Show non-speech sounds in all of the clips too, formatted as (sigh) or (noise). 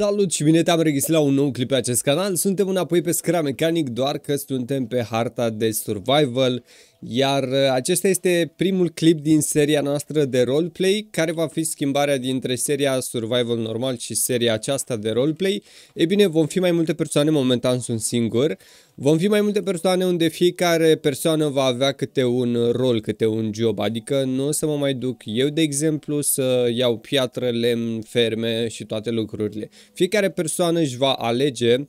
Salut și bine te-am registrat la un nou clip pe acest canal. Suntem înapoi pe Scra Mechanic, doar că suntem pe harta de survival, iar uh, acesta este primul clip din seria noastră de roleplay, care va fi schimbarea dintre seria survival normal și seria aceasta de roleplay. E bine, vom fi mai multe persoane, momentan sunt singur. Vom fi mai multe persoane unde fiecare persoană va avea câte un rol, câte un job, adică nu o să mă mai duc eu, de exemplu, să iau piatră, lemn, ferme și toate lucrurile. Fiecare persoană își va alege uh,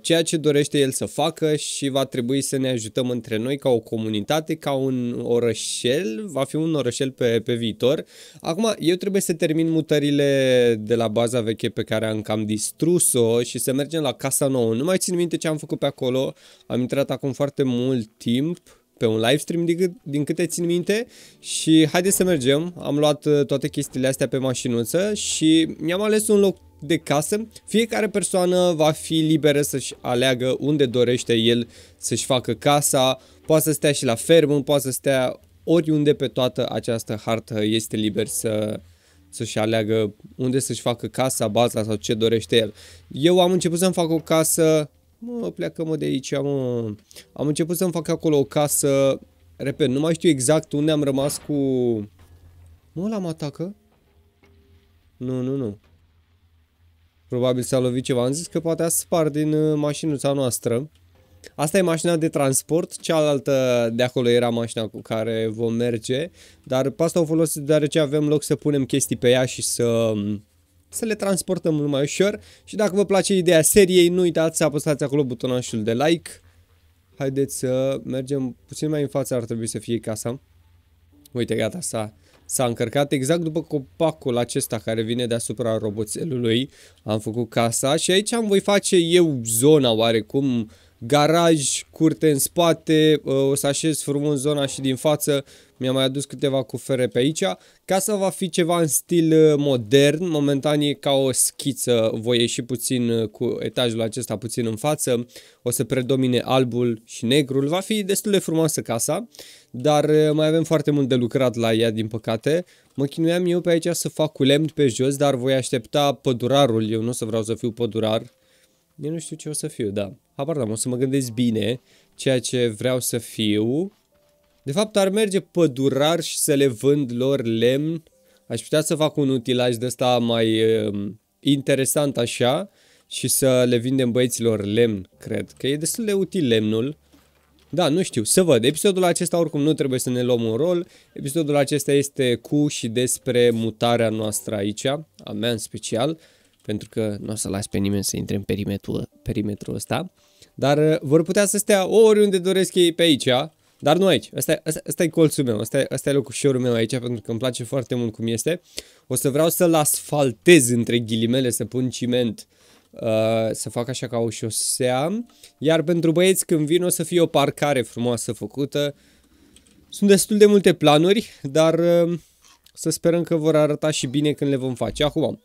ceea ce dorește el să facă și va trebui să ne ajutăm între noi ca o comunitate, ca un orășel, va fi un orășel pe, pe viitor. Acum, eu trebuie să termin mutările de la baza veche pe care am cam distrus-o și să mergem la casa nouă. Nu mai țin minte ce am făcut pe acolo, am intrat acum foarte mult timp pe un live stream din, din câte țin minte și haideți să mergem. Am luat uh, toate chestiile astea pe mașinuță și mi-am ales un loc de casă. Fiecare persoană va fi liberă să-și aleagă unde dorește el să-și facă casa. Poate să stea și la fermă, poate să stea oriunde pe toată această hartă este liber să, să-și aleagă unde să-și facă casa, baza sau ce dorește el. Eu am început să-mi fac o casă mă, pleacă mă de aici, mă. Am început să-mi fac acolo o casă, repet, nu mai știu exact unde am rămas cu... Mă, la mă atacă? Nu, nu, nu. Probabil s-a lovit ceva. Am zis că poate a spart din uh, mașinuța noastră. Asta e mașina de transport, cealaltă de acolo era mașina cu care vom merge, dar pe asta o folosit deoarece avem loc să punem chestii pe ea și să um, să le transportăm mult mai ușor și dacă vă place ideea seriei, nu uitați să apăsați acolo butonașul de like. Haideți să mergem puțin mai în față, ar trebui să fie casa. Uite, gata, s-a, s-a încărcat exact după copacul acesta care vine deasupra roboțelului. Am făcut casa și aici am voi face eu zona oarecum garaj, curte în spate, uh, o să așez frumos zona și din față, mi-am mai adus câteva cufere pe aici. Casa va fi ceva în stil uh, modern, momentan e ca o schiță, voi ieși puțin uh, cu etajul acesta puțin în față, o să predomine albul și negrul, va fi destul de frumoasă casa, dar mai avem foarte mult de lucrat la ea din păcate. Mă chinuiam eu pe aici să fac cu lemn pe jos, dar voi aștepta pădurarul, eu nu o să vreau să fiu pădurar, eu nu știu ce o să fiu, da. Habar n-am, o să mă gândesc bine ceea ce vreau să fiu. De fapt, ar merge pădurar și să le vând lor lemn. Aș putea să fac un utilaj de ăsta mai uh, interesant așa și să le vindem băieților lemn, cred. Că e destul de util lemnul. Da, nu știu, să văd. Episodul acesta oricum nu trebuie să ne luăm un rol. Episodul acesta este cu și despre mutarea noastră aici, a mea în special pentru că nu o să las pe nimeni să intre în perimetrul, perimetrul ăsta, dar uh, vor putea să stea oriunde doresc ei pe aici, dar nu aici. Asta, asta, asta e colțul meu, asta, asta e locușorul meu aici, pentru că îmi place foarte mult cum este. O să vreau să-l asfaltez între ghilimele, să pun ciment, uh, să fac așa ca o șosea, iar pentru băieți când vin o să fie o parcare frumoasă făcută. Sunt destul de multe planuri, dar uh, să sperăm că vor arăta și bine când le vom face. Acum,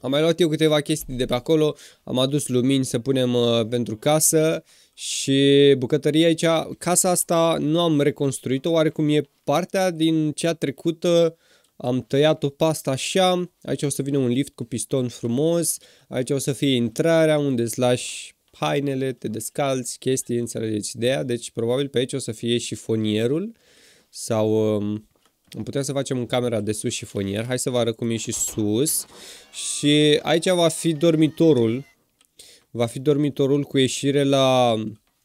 am mai luat eu câteva chestii de pe acolo, am adus lumini să punem uh, pentru casă și bucătăria aici, casa asta nu am reconstruit-o, oarecum e partea din cea trecută, am tăiat-o pasta așa, aici o să vină un lift cu piston frumos, aici o să fie intrarea unde îți lași hainele, te descalți, chestii, înțelegeți ideea, deci probabil pe aici o să fie și fonierul sau um, am putea să facem în camera de sus și fonier. Hai să vă arăt cum e și sus. Și aici va fi dormitorul. Va fi dormitorul cu ieșire la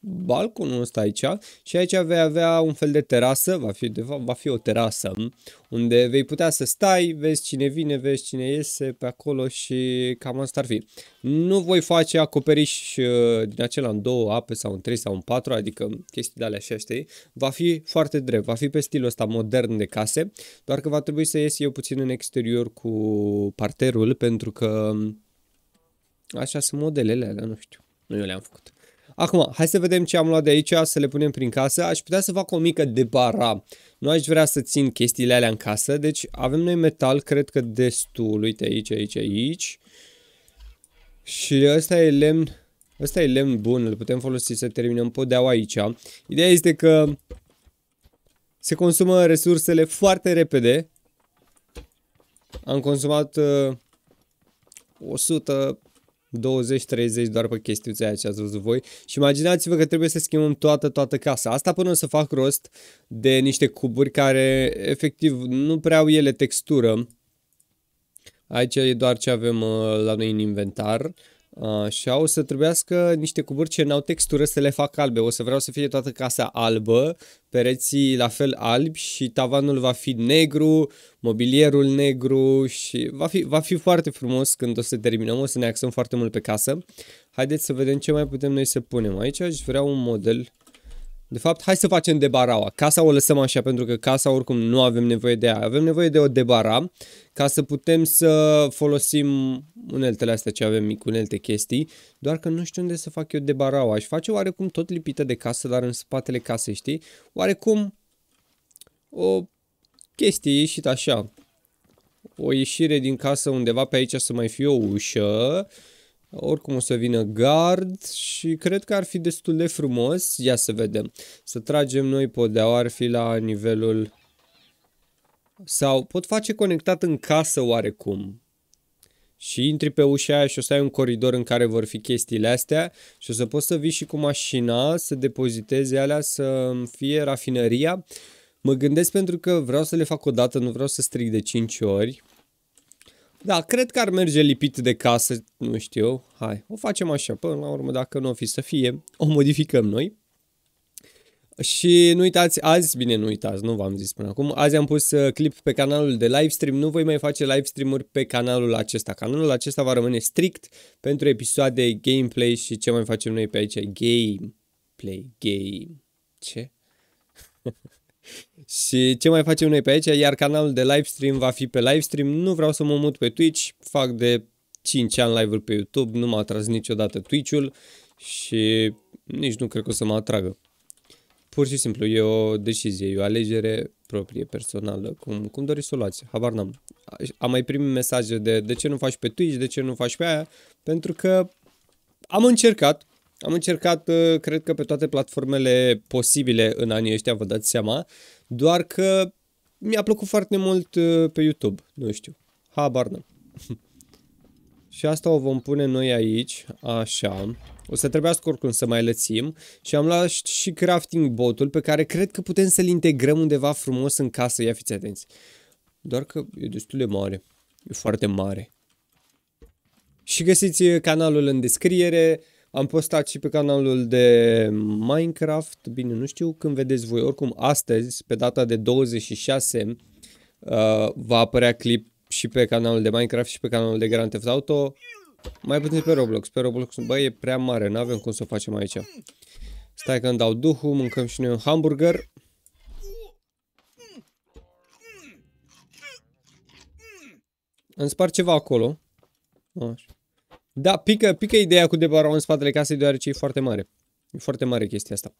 balconul ăsta aici și aici vei avea un fel de terasă, va fi, de fapt, va fi o terasă unde vei putea să stai, vezi cine vine, vezi cine iese pe acolo și cam asta ar fi. Nu voi face acoperiș uh, din acela în două ape sau în trei sau în patru, adică chestii de alea așa, știi? Va fi foarte drept, va fi pe stilul ăsta modern de case, doar că va trebui să ies eu puțin în exterior cu parterul pentru că așa sunt modelele alea, nu știu, nu eu le-am făcut. Acum, hai să vedem ce am luat de aici, să le punem prin casă. Aș putea să fac o mică debara. Nu aș vrea să țin chestiile alea în casă, deci avem noi metal, cred că destul. Uite aici, aici, aici. Și ăsta e lemn, ăsta e lemn bun, îl putem folosi să terminăm podeaua aici. Ideea este că se consumă resursele foarte repede. Am consumat uh, 100 20-30 doar pe chestiuța aia ce ați văzut voi și imaginați-vă că trebuie să schimbăm toată, toată casa. Asta până o să fac rost de niște cuburi care efectiv nu prea au ele textură. Aici e doar ce avem uh, la noi în inventar. Așa, o să trebuiască niște cuburi ce n-au textură să le fac albe. O să vreau să fie toată casa albă, pereții la fel albi și tavanul va fi negru, mobilierul negru și va fi, va fi foarte frumos când o să terminăm, o să ne axăm foarte mult pe casă. Haideți să vedem ce mai putem noi să punem. Aici aș vrea un model de fapt, hai să facem debaraua. Casa o lăsăm așa pentru că casa oricum nu avem nevoie de ea. Avem nevoie de o debara ca să putem să folosim uneltele astea ce avem mic, unelte chestii. Doar că nu știu unde să fac eu debaraua. Aș face oarecum tot lipită de casă, dar în spatele casei, știi? Oarecum o chestie ieșită așa. O ieșire din casă undeva pe aici să mai fie o ușă oricum o să vină gard și cred că ar fi destul de frumos. Ia să vedem. Să tragem noi podeaua, ar fi la nivelul... Sau pot face conectat în casă oarecum. Și intri pe ușa aia și o să ai un coridor în care vor fi chestiile astea și o să poți să vii și cu mașina să depozitezi alea să fie rafinăria. Mă gândesc pentru că vreau să le fac o dată, nu vreau să stric de 5 ori. Da, cred că ar merge lipit de casă, nu știu, hai, o facem așa, până la urmă, dacă nu o fi să fie, o modificăm noi. Și nu uitați, azi, bine nu uitați, nu v-am zis până acum, azi am pus uh, clip pe canalul de livestream, nu voi mai face livestream-uri pe canalul acesta. Canalul acesta va rămâne strict pentru episoade gameplay și ce mai facem noi pe aici, gameplay, game, ce? (laughs) Și ce mai facem noi pe aici, iar canalul de livestream va fi pe livestream. Nu vreau să mă mut pe Twitch, fac de 5 ani live-uri pe YouTube, nu m-a atras niciodată Twitch-ul și nici nu cred că o să mă atragă. Pur și simplu, e o decizie, e o alegere proprie, personală, cum, cum doriți să o luați, habar n-am. Am mai primit mesaje de de ce nu faci pe Twitch, de ce nu faci pe aia, pentru că am încercat, am încercat, uh, cred că pe toate platformele posibile în anii ăștia, vă dați seama, doar că mi-a plăcut foarte mult uh, pe YouTube, nu știu, habar n (laughs) Și asta o vom pune noi aici, așa. O să trebuiască oricum să mai lățim și am luat și crafting botul pe care cred că putem să-l integrăm undeva frumos în casă, ia fiți atenți. Doar că e destul de mare, e foarte mare. Și găsiți canalul în descriere, am postat și pe canalul de Minecraft, bine, nu știu când vedeți voi, oricum astăzi, pe data de 26, uh, va apărea clip și pe canalul de Minecraft și pe canalul de Grand Theft Auto. Mai puțin pe Roblox. Pe Roblox, băi, e prea mare, nu avem cum să o facem aici. Stai că îmi dau duhul, mâncăm și noi un hamburger. Îmi spar ceva acolo. Așa. Da, pică, pică ideea cu debarau în spatele casei deoarece e foarte mare. E foarte mare chestia asta.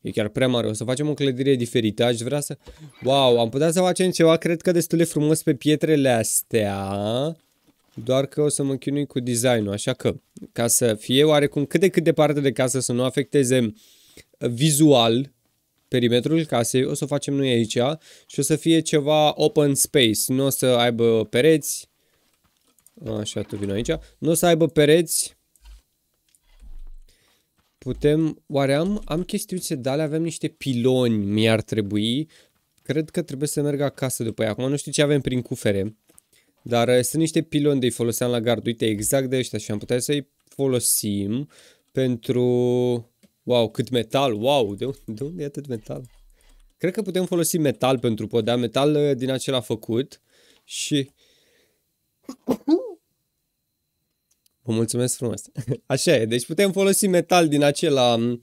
E chiar prea mare. O să facem o clădire diferită. Aș vrea să... Wow, am putea să facem ceva, cred că destul de frumos pe pietrele astea. Doar că o să mă chinui cu designul. Așa că, ca să fie oarecum cât de cât departe de casă, să nu afecteze vizual perimetrul casei, o să o facem noi aici și o să fie ceva open space. Nu o să aibă pereți, Așa, tu vin aici. Nu o să aibă pereți. Putem... Oare am, am chestiuțe de alea? Avem niște piloni, mi-ar trebui. Cred că trebuie să merg acasă după ea. Acum nu știu ce avem prin cufere. Dar uh, sunt niște piloni de-i foloseam la gard. Uite, exact de ăștia și am putea să-i folosim pentru... Wow, cât metal! Wow, de, de unde e atât metal? Cred că putem folosi metal pentru podea, metal uh, din acela făcut și Vă mulțumesc frumos. (laughs) Așa e, deci putem folosi metal din acela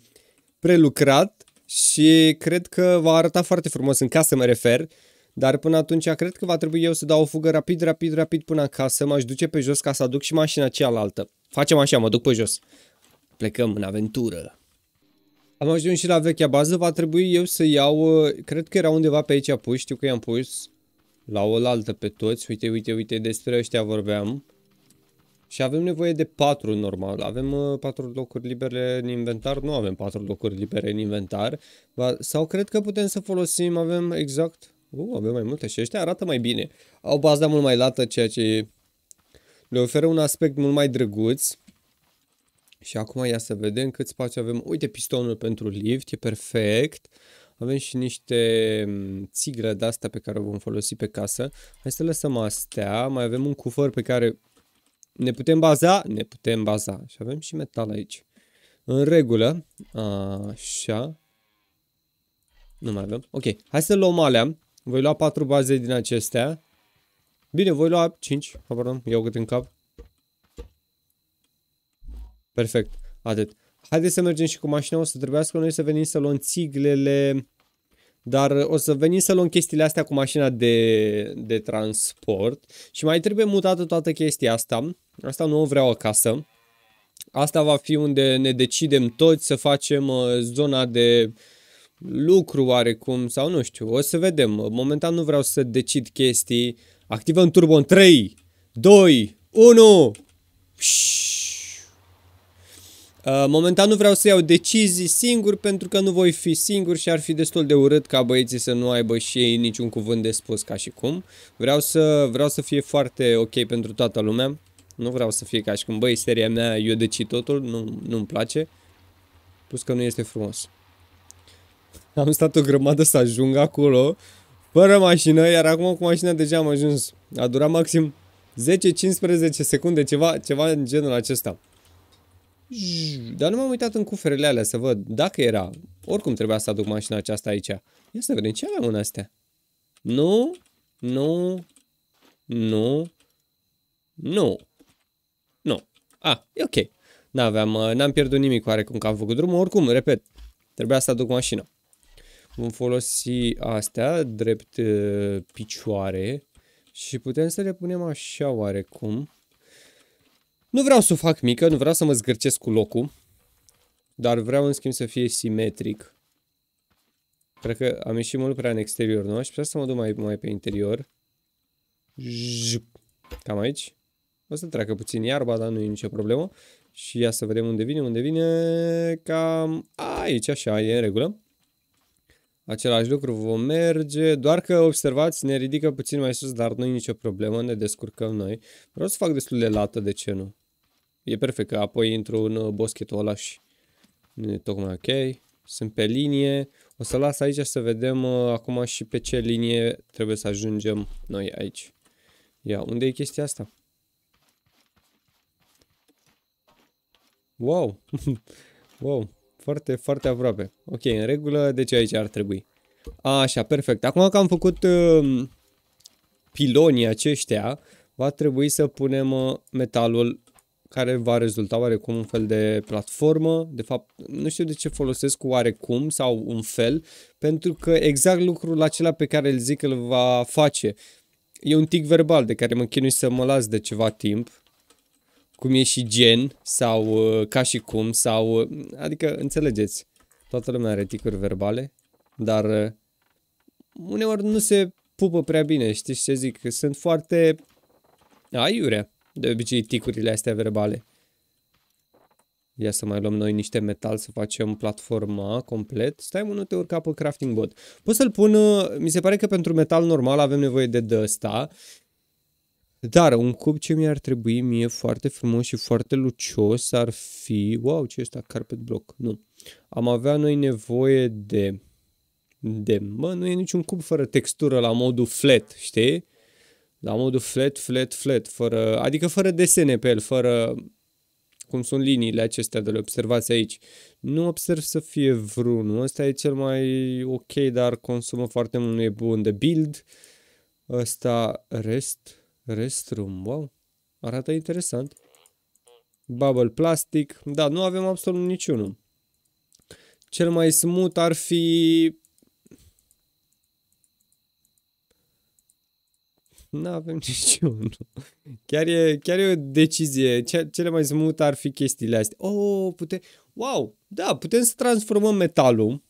prelucrat și cred că va arăta foarte frumos în casă, mă refer. Dar până atunci cred că va trebui eu să dau o fugă rapid, rapid, rapid până acasă, m-aș duce pe jos ca să aduc și mașina cealaltă. Facem așa, mă duc pe jos. Plecăm în aventură. Am ajuns și la vechea bază, va trebui eu să iau, cred că era undeva pe aici pus, știu că i-am pus la oaltă pe toți. Uite, uite, uite, despre ăștia vorbeam. Și avem nevoie de patru normal. Avem uh, patru locuri libere în inventar? Nu avem patru locuri libere în inventar. Va, sau cred că putem să folosim, avem exact... Uh, avem mai multe și ăștia arată mai bine. Au baza mult mai lată, ceea ce le oferă un aspect mult mai drăguț. Și acum ia să vedem cât spațiu avem. Uite pistonul pentru lift, e perfect. Avem și niște mm, țigle de astea pe care o vom folosi pe casă. Hai să lăsăm astea. Mai avem un cufăr pe care ne putem baza? Ne putem baza. Și avem și metal aici. În regulă. Așa. Nu mai avem. Ok. Hai să luăm alea. Voi lua patru baze din acestea. Bine, voi lua 5. Pardon, iau cât în cap. Perfect. Atât. Haideți să mergem și cu mașina. O să trebuiască noi să venim să luăm țiglele. Dar o să venim să luăm chestiile astea cu mașina de, de transport. Și mai trebuie mutată toată chestia asta. Asta nu o vreau acasă. Asta va fi unde ne decidem toți să facem uh, zona de lucru oarecum sau nu știu. O să vedem. Momentan nu vreau să decid chestii. Activăm turbo în 3, 2, 1. Momentan nu vreau să iau decizii singur pentru că nu voi fi singur și ar fi destul de urât ca băieții să nu aibă și ei niciun cuvânt de spus ca și cum. Vreau să, vreau să fie foarte ok pentru toată lumea. Nu vreau să fie ca și cum, băi, seria mea, eu decid totul, nu, nu-mi place. Plus că nu este frumos. Am stat o grămadă să ajung acolo, fără mașină, iar acum cu mașina deja am ajuns. A durat maxim 10-15 secunde, ceva, ceva în genul acesta. Dar nu m-am uitat în cuferele alea să văd dacă era. Oricum trebuia să aduc mașina aceasta aici. Ia să vedem ce avem în astea. Nu, nu, nu, nu. Nu. Ah, e ok. N-aveam, uh, n-am pierdut nimic oarecum că am făcut drumul. Oricum, repet, trebuia să aduc mașina. Vom folosi astea drept uh, picioare și putem să le punem așa oarecum. Nu vreau să o fac mică, nu vreau să mă zgârcesc cu locul, dar vreau în schimb să fie simetric. Cred că am ieșit mult prea în exterior, nu? Și putea să mă duc mai, mai pe interior. Cam aici. O să treacă puțin iarba, dar nu e nicio problemă. Și ia să vedem unde vine, unde vine. Cam aici, așa, e în regulă. Același lucru vom merge, doar că observați, ne ridică puțin mai sus, dar nu e nicio problemă, ne descurcăm noi. Vreau să fac destul de lată, de ce nu? E perfect, că apoi intru în uh, boschetul ăla și nu e tocmai ok. Sunt pe linie. O să las aici să vedem uh, acum și pe ce linie trebuie să ajungem noi aici. Ia, unde e chestia asta? Wow! (laughs) wow! Foarte, foarte aproape. Ok, în regulă, deci aici ar trebui. Așa, perfect. Acum că am făcut uh, pilonii aceștia, va trebui să punem uh, metalul care va rezulta oarecum un fel de platformă. De fapt, nu știu de ce folosesc oarecum sau un fel, pentru că exact lucrul acela pe care îl zic îl va face. E un tic verbal de care mă chinui să mă las de ceva timp cum e și gen sau uh, ca și cum sau uh, adică înțelegeți. Toată lumea are ticuri verbale, dar uh, uneori nu se pupă prea bine, știți ce zic? Sunt foarte aiure de obicei ticurile astea verbale. Ia să mai luăm noi niște metal să facem platforma complet. Stai mă, nu te urca pe crafting bot. Pot să-l pun, mi se pare că pentru metal normal avem nevoie de de ăsta dar un cub ce mi-ar trebui mie foarte frumos și foarte lucios ar fi... Wow, ce este carpet block? Nu. Am avea noi nevoie de... De... Mă, nu e niciun cub fără textură la modul flat, știi? La modul flat, flat, flat, fără... Adică fără desene pe el, fără... Cum sunt liniile acestea de le observați aici. Nu observ să fie vreunul. Ăsta e cel mai ok, dar consumă foarte mult, nu e bun de build. Ăsta, rest, Restroom, wow. Arată interesant. Bubble plastic. Da, nu avem absolut niciunul. Cel mai smooth ar fi... Nu avem (laughs) niciunul. Chiar e, chiar e o decizie. Ce, cele mai smooth ar fi chestiile astea. Oh, putem... Wow! Da, putem să transformăm metalul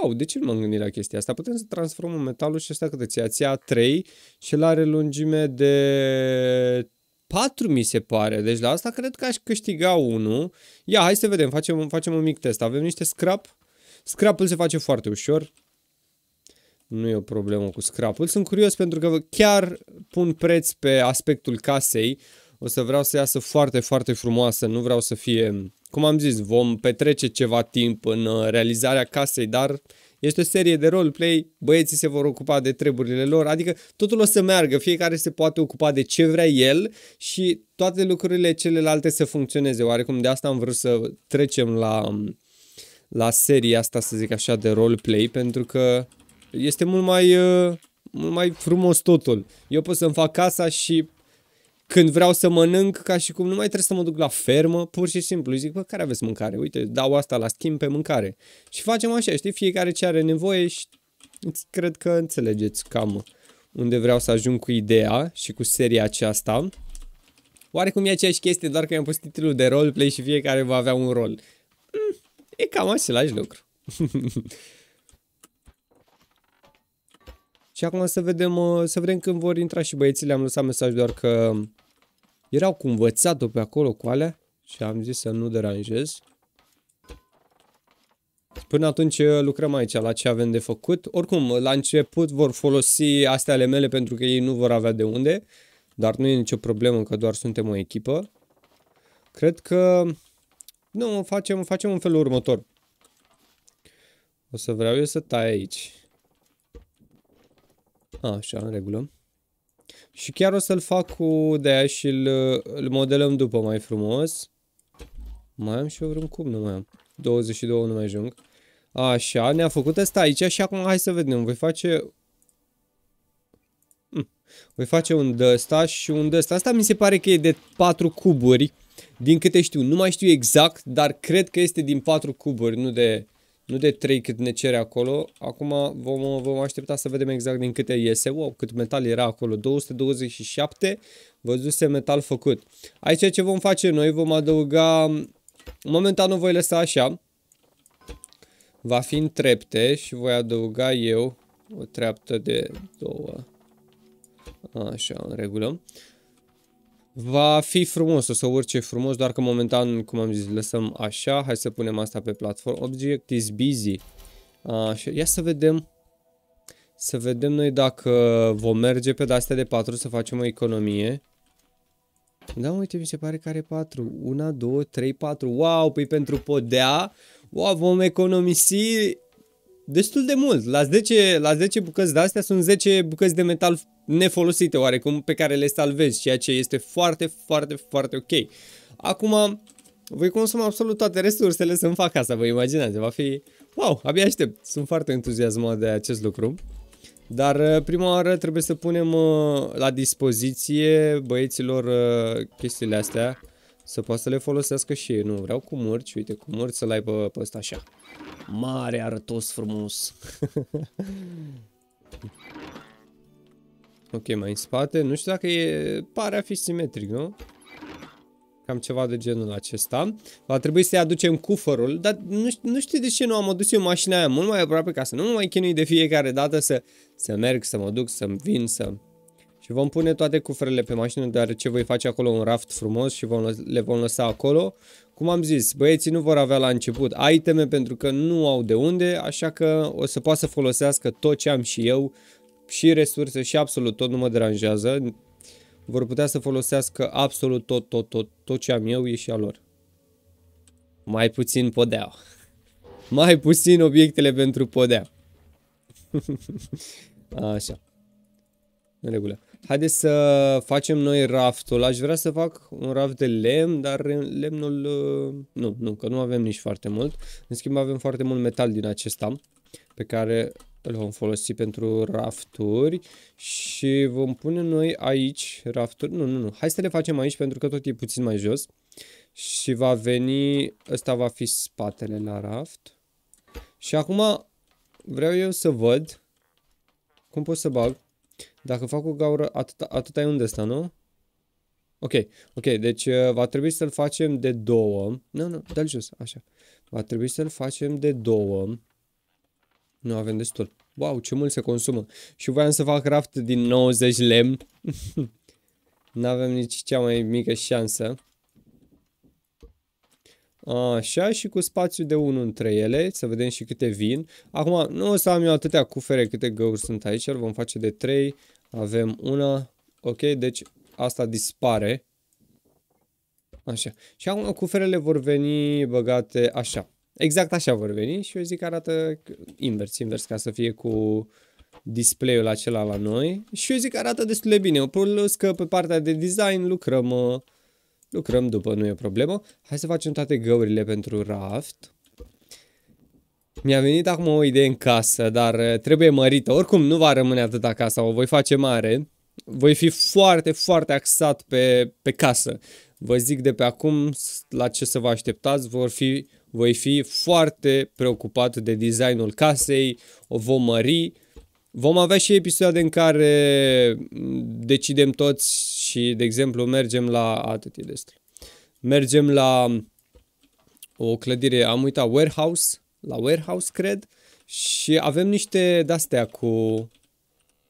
wow, de ce nu m-am gândit la chestia asta? Putem să transformăm metalul și ăsta cât ți ia 3 și el are lungime de 4 mi se pare. Deci la asta cred că aș câștiga unul. Ia, hai să vedem, facem, facem un mic test. Avem niște scrap. Scrapul se face foarte ușor. Nu e o problemă cu scrapul. Sunt curios pentru că chiar pun preț pe aspectul casei. O să vreau să iasă foarte, foarte frumoasă, nu vreau să fie, cum am zis, vom petrece ceva timp în uh, realizarea casei, dar este o serie de roleplay, băieții se vor ocupa de treburile lor, adică totul o să meargă, fiecare se poate ocupa de ce vrea el și toate lucrurile celelalte să funcționeze. Oarecum de asta am vrut să trecem la, la seria asta, să zic așa, de roleplay, pentru că este mult mai, uh, mult mai frumos totul. Eu pot să-mi fac casa și când vreau să mănânc, ca și cum nu mai trebuie să mă duc la fermă, pur și simplu. zic, bă, care aveți mâncare? Uite, dau asta la schimb pe mâncare. Și facem așa, știi, fiecare ce are nevoie și cred că înțelegeți cam unde vreau să ajung cu ideea și cu seria aceasta. Oarecum e aceeași chestie, doar că i-am pus titlul de roleplay și fiecare va avea un rol. Mm, e cam același lucru. (laughs) și acum să vedem, uh, să vedem când vor intra și băieții. Le-am lăsat mesaj doar că erau cu învățatul pe acolo cu alea și am zis să nu deranjez. Până atunci uh, lucrăm aici la ce avem de făcut. Oricum, la început vor folosi astea ale mele pentru că ei nu vor avea de unde, dar nu e nicio problemă că doar suntem o echipă. Cred că nu, facem, facem un felul următor. O să vreau eu să tai aici. A, așa, în regulă. Și chiar o să-l fac cu de aia și îl, îl modelăm după mai frumos. Mai am și eu vreun cum, nu mai am. 22 nu mai ajung. Așa, ne-a făcut asta aici și acum hai să vedem. Voi face... Hm. Voi face un de ăsta și un de ăsta. Asta mi se pare că e de 4 cuburi. Din câte știu, nu mai știu exact, dar cred că este din 4 cuburi, nu de nu de 3 cât ne cere acolo. Acum vom, vom aștepta să vedem exact din câte iese. Wow, cât metal era acolo. 227 văzuse metal făcut. Aici ce vom face noi? Vom adăuga... Momentan nu voi lăsa așa. Va fi în trepte și voi adăuga eu o treaptă de două. Așa, în regulă. Va fi frumos, o să urce frumos, doar că momentan, cum am zis, lăsăm așa. Hai să punem asta pe platform. Object is busy. Așa, ia să vedem. Să vedem noi dacă vom merge pe de-astea de 4 să facem o economie. Da, uite, mi se pare că are 4. 1, 2, 3, 4. Wow, păi pentru podea, wow, vom economisi destul de mult. La 10, la 10 bucăți de astea sunt 10 bucăți de metal nefolosite oarecum pe care le salvezi, ceea ce este foarte, foarte, foarte ok. Acum, voi consuma absolut toate resursele să-mi fac asta, vă imaginați, va fi... Wow, abia aștept, sunt foarte entuziasmat de acest lucru. Dar uh, prima oară trebuie să punem uh, la dispoziție băieților uh, chestiile astea să poată să le folosească și ei. Nu, vreau cu mărci, uite, cu mărci să-l aibă pe ăsta așa. Mare, arătos, frumos. (laughs) ok, mai în spate. Nu știu dacă e... Pare a fi simetric, nu? Cam ceva de genul acesta. Va trebui să-i aducem cufărul, dar nu știu, nu știu de ce nu am adus eu mașina aia mult mai aproape ca să nu mă mai chinui de fiecare dată să, să merg, să mă duc, să-mi vin, să... Și vom pune toate cufrele pe mașină, deoarece voi face acolo un raft frumos și vom, le vom lăsa acolo. Cum am zis, băieții nu vor avea la început iteme pentru că nu au de unde, așa că o să poată să folosească tot ce am și eu, și resurse și absolut tot, nu mă deranjează. Vor putea să folosească absolut tot, tot, tot, tot ce am eu e și a lor. Mai puțin podea. (laughs) Mai puțin obiectele pentru podea. (laughs) Așa. În regulă. Haideți să facem noi raftul. Aș vrea să fac un raft de lemn, dar lemnul... Uh, nu, nu, că nu avem nici foarte mult. În schimb avem foarte mult metal din acesta pe care îl vom folosi pentru rafturi și vom pune noi aici rafturi. Nu, nu, nu. Hai să le facem aici pentru că tot e puțin mai jos. Și va veni, ăsta va fi spatele la raft. Și acum vreau eu să văd cum pot să bag dacă fac o gaură, atât, atât ai unde ăsta, nu? Ok, ok, deci uh, va trebui să-l facem de două. Nu, nu, dă-l jos, așa. Va trebui să-l facem de două. Nu avem destul. Wow, ce mult se consumă. Și voiam să fac craft din 90 lemn. (laughs) nu avem nici cea mai mică șansă. Așa, și cu spațiu de 1 între ele, să vedem și câte vin. Acum, nu o să am eu atâtea cufere câte găuri sunt aici, vom face de 3, avem una, ok, deci asta dispare. Așa. Și acum cuferele vor veni băgate așa. Exact așa vor veni și eu zic că arată invers, invers, ca să fie cu display-ul acela la noi. Și eu zic că arată destul de bine. Plus că pe partea de design lucrăm, uh, lucrăm după, nu e o problemă. Hai să facem toate găurile pentru raft. Mi-a venit acum o idee în casă, dar uh, trebuie mărită. Oricum nu va rămâne atât acasă, o voi face mare. Voi fi foarte, foarte axat pe, pe casă. Vă zic de pe acum la ce să vă așteptați, vor fi, voi fi foarte preocupat de designul casei, o vom mări. Vom avea și episoade în care decidem toți și, de exemplu, mergem la... Atât e destul. Mergem la o clădire, am uitat, warehouse, la warehouse, cred, și avem niște de-astea cu...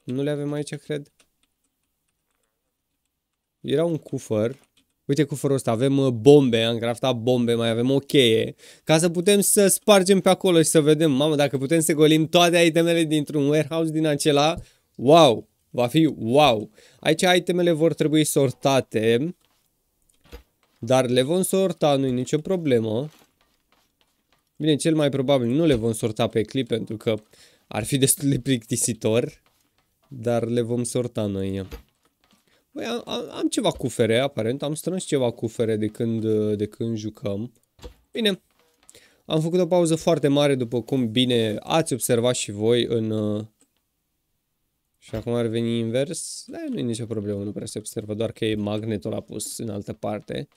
Nu le avem aici, cred. Era un cufăr Uite cu fără ăsta, avem uh, bombe, am craftat bombe, mai avem o cheie, ca să putem să spargem pe acolo și să vedem, mamă, dacă putem să golim toate itemele dintr-un warehouse din acela, wow, va fi wow. Aici itemele vor trebui sortate, dar le vom sorta, nu e nicio problemă. Bine, cel mai probabil nu le vom sorta pe clip pentru că ar fi destul de plictisitor, dar le vom sorta noi. Băi, am, am ceva cufere, aparent. Am strâns ceva cufere de când, de când jucăm. Bine. Am făcut o pauză foarte mare, după cum bine ați observat și voi în... Uh, și acum ar veni invers. Da, nu e nicio problemă, nu prea se observă, doar că e magnetul a pus în altă parte.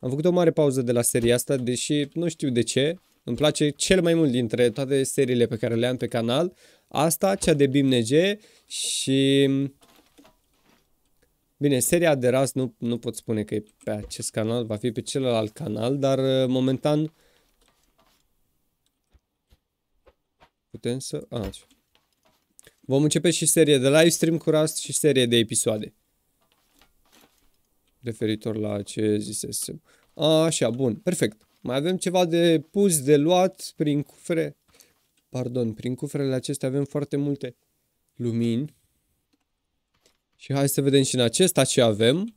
Am făcut o mare pauză de la seria asta, deși nu știu de ce. Îmi place cel mai mult dintre toate seriile pe care le am pe canal. Asta, cea de BIMNG și Bine, seria de ras nu, nu pot spune că e pe acest canal, va fi pe celălalt canal, dar uh, momentan putem să... A, așa. Vom începe și serie de live stream cu Rust și serie de episoade. Referitor la ce zisesem. Așa, bun, perfect. Mai avem ceva de pus, de luat prin cufre. Pardon, prin cufrele acestea avem foarte multe lumini. Și hai să vedem și în acesta ce avem.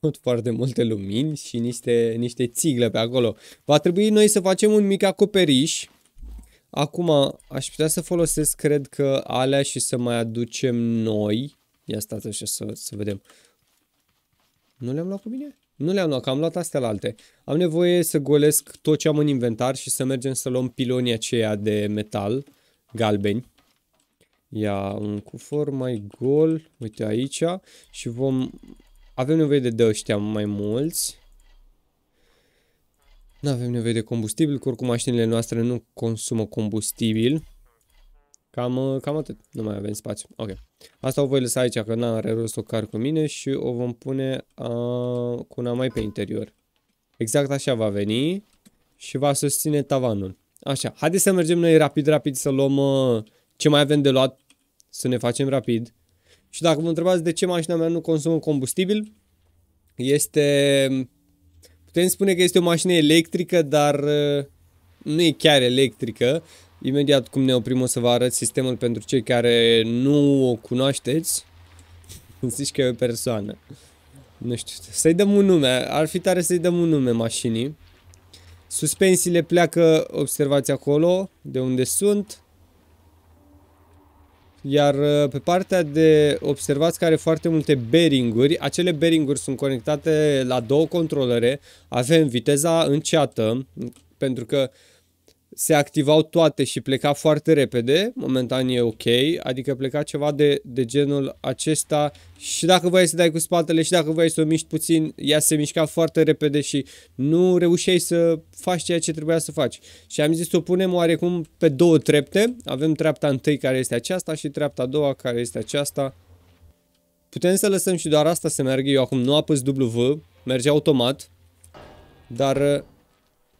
Tot foarte multe lumini și niște, niște țigle pe acolo. Va trebui noi să facem un mic acoperiș. Acum aș putea să folosesc, cred că, alea și să mai aducem noi. Ia stați așa să, să vedem. Nu le-am luat cu mine? Nu le-am luat, că am luat astea la alte. Am nevoie să golesc tot ce am în inventar și să mergem să luăm pilonii aceia de metal galbeni. Ia un cufor mai gol, uite aici, și vom... Avem nevoie de ăștia mai mulți. Nu avem nevoie de combustibil, că oricum mașinile noastre nu consumă combustibil. Cam, cam atât, nu mai avem spațiu. Ok. Asta o voi lăsa aici, că n-are rost o car cu mine și o vom pune a, cu una mai pe interior. Exact așa va veni și va susține tavanul. Așa, haideți să mergem noi rapid, rapid să luăm... Uh, ce mai avem de luat, să ne facem rapid. Și dacă vă întrebați de ce mașina mea nu consumă combustibil, este... Putem spune că este o mașină electrică, dar uh, nu e chiar electrică. Imediat cum ne oprim o să vă arăt sistemul pentru cei care nu o cunoașteți. (laughs) Zici că e o persoană. Nu știu, să-i dăm un nume. Ar fi tare să-i dăm un nume mașinii. Suspensiile pleacă, observați acolo, de unde sunt. Iar uh, pe partea de observați că are foarte multe bearinguri, acele bearinguri sunt conectate la două controlere, avem viteza înceată, pentru că se activau toate și pleca foarte repede, momentan e ok, adică pleca ceva de, de genul acesta și dacă vrei să dai cu spatele și dacă vrei să o miști puțin, ea se mișca foarte repede și nu reușeai să faci ceea ce trebuia să faci. Și am zis să o punem oarecum pe două trepte, avem treapta întâi care este aceasta și treapta a doua care este aceasta. Putem să lăsăm și doar asta să meargă, eu acum nu apăs W, merge automat, dar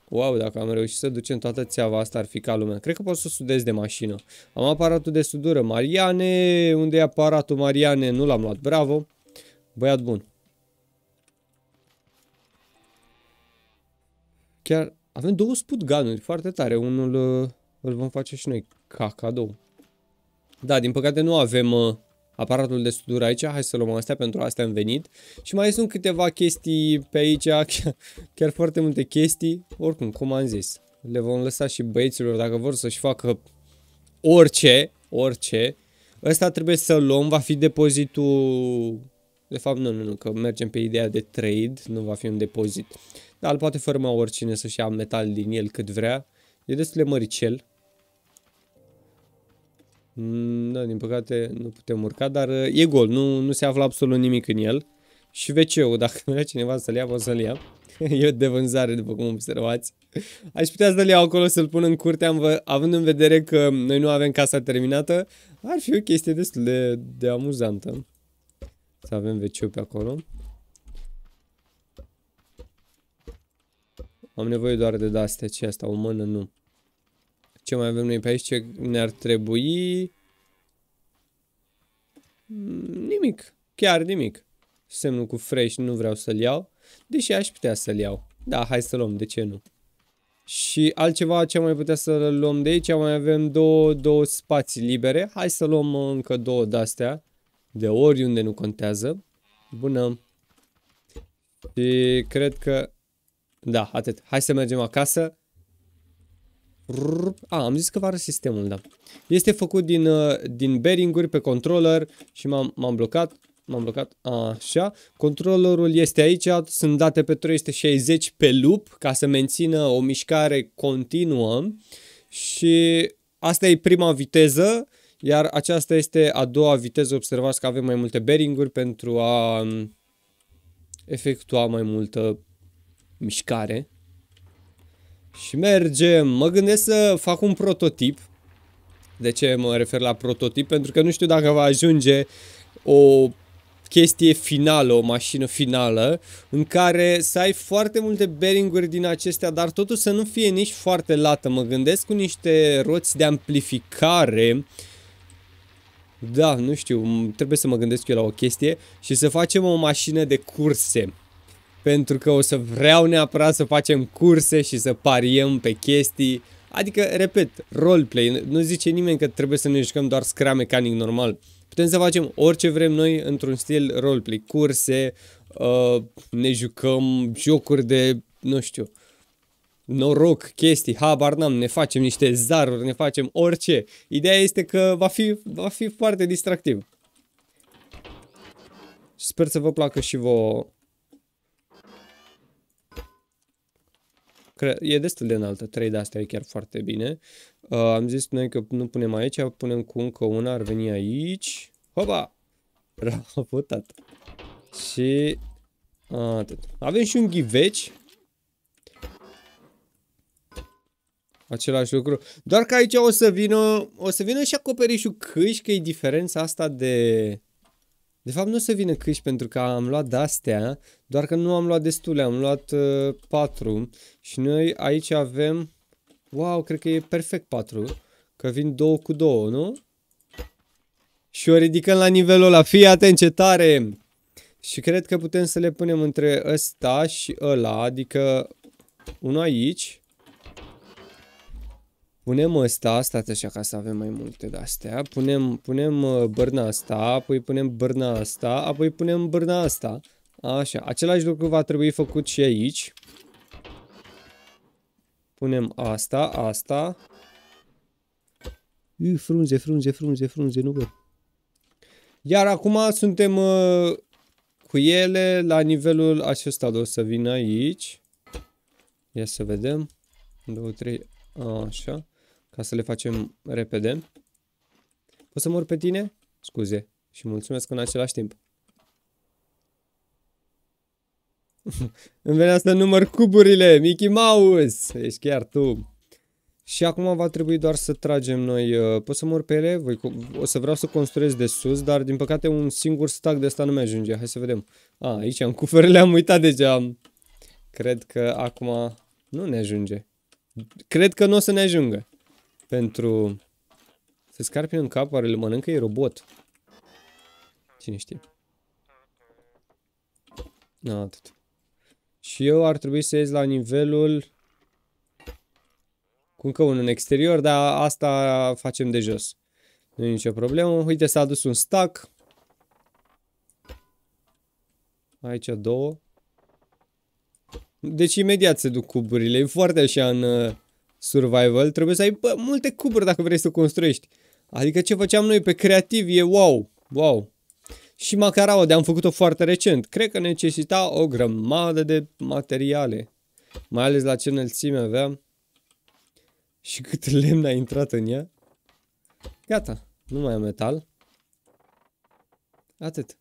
Wow, dacă am reușit să ducem toată țeava asta ar fi ca lumea. Cred că pot să sudez de mașină. Am aparatul de sudură. Mariane, unde e aparatul Mariane? Nu l-am luat. Bravo. Băiat bun. Chiar avem două sputganuri foarte tare. Unul uh, îl vom face și noi ca cadou. Da, din păcate nu avem uh, aparatul de studur aici, hai să luăm astea, pentru astea am venit. Și mai sunt câteva chestii pe aici, (laughs) chiar, chiar foarte multe chestii, oricum, cum am zis. Le vom lăsa și băieților dacă vor să-și facă orice, orice. Ăsta trebuie să luăm, va fi depozitul... De fapt, nu, nu, nu, că mergem pe ideea de trade, nu va fi un depozit. Dar îl poate forma oricine să-și ia metal din el cât vrea. E destul de măricel. Mm, da, din păcate nu putem urca, dar e gol, nu, nu se află absolut nimic în el. Și wc (laughs) dacă vrea cineva să-l ia, poate să-l ia. (laughs) e de vânzare, după cum observați. Aș putea să-l iau acolo, să-l pun în curte, am având în vedere că noi nu avem casa terminată, ar fi o chestie destul de, de amuzantă. Să avem wc pe acolo. Am nevoie doar de de-astea, ce asta, o mână, nu. Ce mai avem noi pe aici? Ce ne-ar trebui? Mm, nimic. Chiar nimic. Semnul cu fresh nu vreau să-l iau. Deși aș putea să-l iau. Da, hai să luăm, de ce nu? Și altceva ce mai putea să luăm de aici, mai avem două, două spații libere. Hai să luăm încă două de-astea. De oriunde nu contează. Bună. Și cred că... Da, atât. Hai să mergem acasă. A, am zis că vară sistemul, da. Este făcut din, uh, din bearing-uri pe controller și m-am blocat. M-am blocat. Așa. Controllerul este aici. Sunt date pe 360 pe loop ca să mențină o mișcare continuă. Și asta e prima viteză. Iar aceasta este a doua viteză. Observați că avem mai multe bearing-uri pentru a um, efectua mai multă mișcare. Și mergem. Mă gândesc să fac un prototip. De ce mă refer la prototip? Pentru că nu știu dacă va ajunge o chestie finală, o mașină finală, în care să ai foarte multe bearing-uri din acestea, dar totul să nu fie nici foarte lată. Mă gândesc cu niște roți de amplificare. Da, nu știu, trebuie să mă gândesc eu la o chestie și să facem o mașină de curse pentru că o să vreau neapărat să facem curse și să pariem pe chestii. Adică, repet, roleplay. Nu zice nimeni că trebuie să ne jucăm doar scrum mecanic normal. Putem să facem orice vrem noi într-un stil roleplay. Curse, uh, ne jucăm jocuri de, nu știu, noroc, chestii, habar n-am, ne facem niște zaruri, ne facem orice. Ideea este că va fi, va fi foarte distractiv. Sper să vă placă și vouă e destul de înaltă, 3 de astea e chiar foarte bine. Uh, am zis noi că nu punem aici, punem cu încă una, ar veni aici. Hopa! (laughs) Bravo, tată! Și atât. Avem și un ghiveci. Același lucru. Doar că aici o să vină, o să vină și acoperișul câși, că e diferența asta de de fapt nu o să vină câși pentru că am luat de-astea, doar că nu am luat destule, am luat uh, 4 și noi aici avem, wow, cred că e perfect 4, că vin 2 cu 2, nu? Și o ridicăm la nivelul ăla, fii atent ce tare! Și cred că putem să le punem între ăsta și ăla, adică unul aici Punem ăsta, stați așa ca să avem mai multe de-astea, punem, punem uh, bărna asta, apoi punem bărna asta, apoi punem bărna asta. Așa, același lucru va trebui făcut și aici. Punem asta, asta. Ui, frunze, frunze, frunze, frunze, nu văd. Iar acum suntem uh, cu ele la nivelul acesta, o să vină aici. Ia să vedem. 2, 3, așa ca să le facem repede. Poți să mor pe tine? Scuze și mulțumesc în același timp. (laughs) Îmi venea să număr cuburile, Mickey Mouse, ești chiar tu. Și acum va trebui doar să tragem noi, uh, pot să mor pe ele? Voi, o să vreau să construiesc de sus, dar din păcate un singur stack de asta nu mi-ajunge. Hai să vedem. A, aici am cuferele, am uitat deja. Cred că acum nu ne ajunge. Cred că nu o să ne ajungă pentru să scarpi în cap, oare le mănâncă e robot. Cine știe. Na, atât. Și eu ar trebui să ies la nivelul cu încă unul în exterior, dar asta facem de jos. Nu e nicio problemă. Uite, s-a adus un stack. Aici două. Deci imediat se duc cuburile. E foarte așa în uh, survival. Trebuie să ai bă, multe cuburi dacă vrei să construiești. Adică ce făceam noi pe creativ e wow. Wow. Și macaraua de am făcut-o foarte recent. Cred că necesita o grămadă de materiale. Mai ales la ce înălțime aveam. Și cât lemn a intrat în ea. Gata. Nu mai am metal. Atât.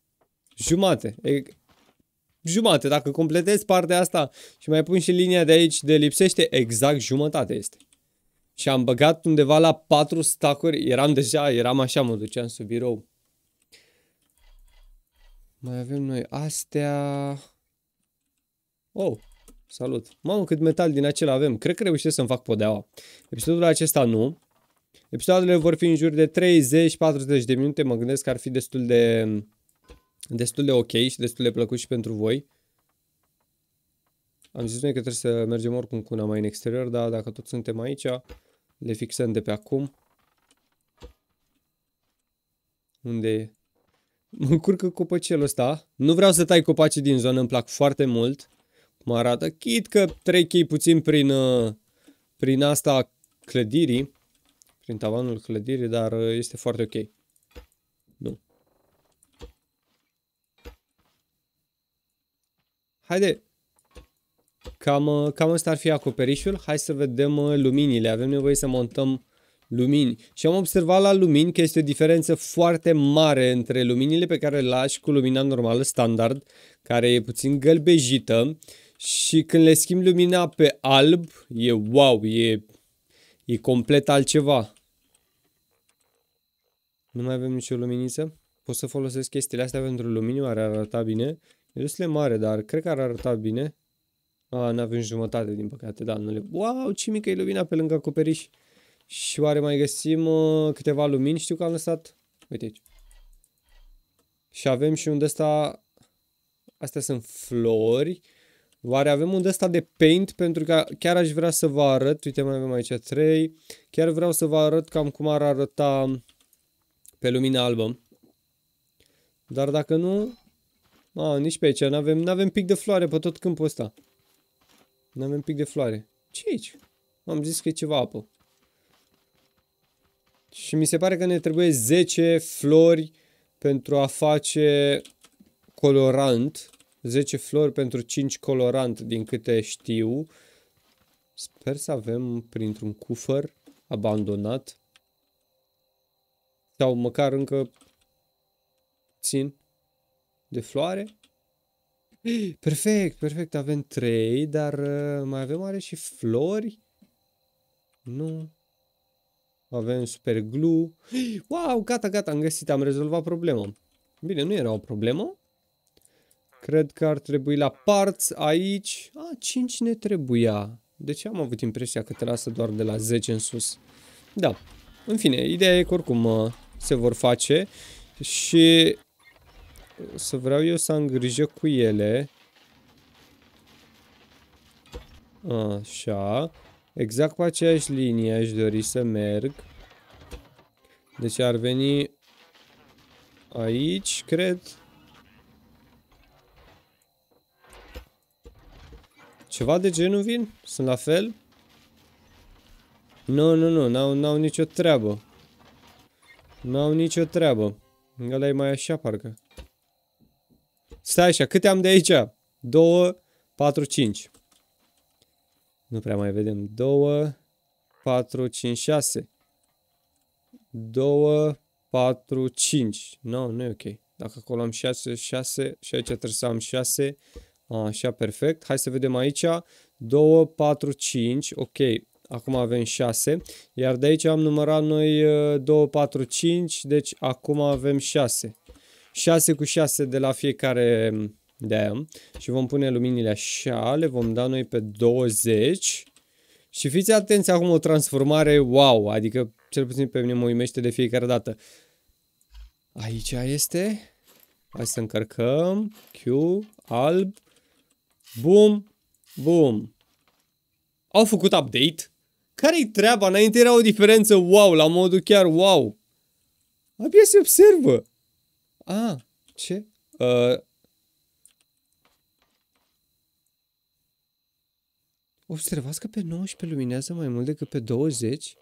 Jumate. E... Jumate. Dacă completez partea asta și mai pun și linia de aici de lipsește, exact jumătate este. Și am băgat undeva la 4 stacuri. Eram deja, eram așa, mă duceam sub birou. Mai avem noi astea. Oh, salut. Mamă, cât metal din acela avem. Cred că reușesc să-mi fac podeaua. Episodul acesta nu. Episoadele vor fi în jur de 30-40 de minute. Mă gândesc că ar fi destul de, destul de ok și destul de plăcut și pentru voi. Am zis noi că trebuie să mergem oricum cu una mai în exterior, dar dacă tot suntem aici, le fixăm de pe acum. Unde e? Mă încurcă copăcelul ăsta. Nu vreau să tai copacii din zonă, îmi plac foarte mult. Cum arată. Chit că trec ei puțin prin, uh, prin asta clădirii. Prin tavanul clădirii, dar uh, este foarte ok. Nu. Haide. Cam, uh, cam ăsta ar fi acoperișul. Hai să vedem luminile. Avem nevoie să montăm lumini. Și am observat la lumini că este o diferență foarte mare între luminile pe care le lași cu lumina normală standard, care e puțin gălbejită și când le schimbi lumina pe alb, e wow, e, e complet altceva. Nu mai avem nicio luminiță? Pot să folosesc chestiile astea pentru lumini, ar arăta bine. E destul de mare, dar cred că ar arăta bine. A, nu avem jumătate, din păcate, da, nu le... Wow, ce mică e lumina pe lângă acoperiș. Și oare mai găsim uh, câteva lumini? Știu că am lăsat... Uite aici. Și avem și un ăsta... Astea sunt flori. Oare avem un ăsta de paint? Pentru că chiar aș vrea să vă arăt. Uite, mai avem aici 3. Chiar vreau să vă arăt cam cum ar arăta pe lumina albă. Dar dacă nu... A, nici pe aici. N-avem, n-avem pic de floare pe tot câmpul ăsta. N-avem pic de floare. ce aici? Am zis că e ceva apă. Și mi se pare că ne trebuie 10 flori pentru a face colorant. 10 flori pentru 5 colorant, din câte știu. Sper să avem printr-un cufăr abandonat. Sau măcar încă țin de floare. Perfect, perfect, avem 3, dar uh, mai avem oare și flori? Nu. Avem super glue. Wow, gata, gata, am găsit, am rezolvat problema. Bine, nu era o problemă. Cred că ar trebui la parts aici. A, 5 ne trebuia. De ce am avut impresia că te lasă doar de la 10 în sus? Da. În fine, ideea e că oricum uh, se vor face și să vreau eu să am grijă cu ele. Așa. Exact pe aceeași linie aș dori să merg. Deci ar veni aici, cred. Ceva de genul vin? Sunt la fel? Nu, nu, nu, n-au, n-au nicio treabă. N-au nicio treabă. Ăla e mai așa, parcă. Stai așa, câte am de aici? 2, 4, 5. Nu prea mai vedem. 2, 4, 5, 6. 2, 4, 5. Nu, no, nu e ok. Dacă acolo am 6, 6 și aici trebuie să am 6. Așa, perfect. Hai să vedem aici. 2, 4, 5. Ok. Acum avem 6. Iar de aici am numărat noi 2, 4, 5. Deci acum avem 6. 6 cu 6 de la fiecare de aia. Și vom pune luminile așa, le vom da noi pe 20. Și fiți atenți acum o transformare wow, adică cel puțin pe mine mă uimește de fiecare dată. Aici este. Hai să încărcăm. Q, alb. Boom, boom. Au făcut update? Care-i treaba? Înainte era o diferență wow, la modul chiar wow. Abia se observă. A, ce? Uh, observați că pe 19 luminează mai mult decât pe 20?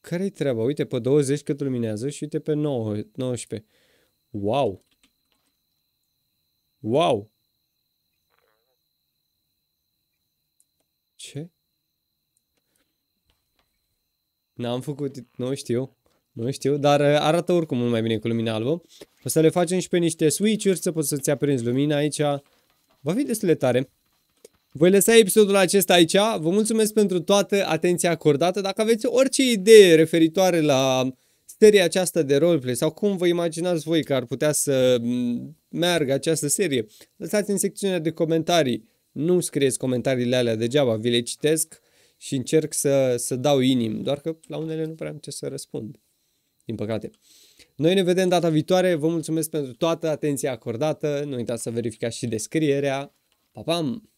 Care-i treaba? Uite, pe 20 cât luminează și uite pe 9, 19. Wow! Wow! Ce? N-am făcut, nu știu. Nu știu, dar uh, arată oricum mult mai bine cu lumina albă. O să le facem și pe niște switch-uri, să poți să-ți aprinzi lumina aici. Va fi destul de tare. Voi lăsa episodul acesta aici. Vă mulțumesc pentru toată atenția acordată. Dacă aveți orice idee referitoare la seria aceasta de roleplay sau cum vă imaginați voi că ar putea să meargă această serie, lăsați în secțiunea de comentarii. Nu scrieți comentariile alea degeaba, vi le citesc și încerc să, să dau inim, doar că la unele nu prea am ce să răspund, din păcate. Noi ne vedem data viitoare, vă mulțumesc pentru toată atenția acordată, nu uitați să verificați și descrierea. Pa, pam!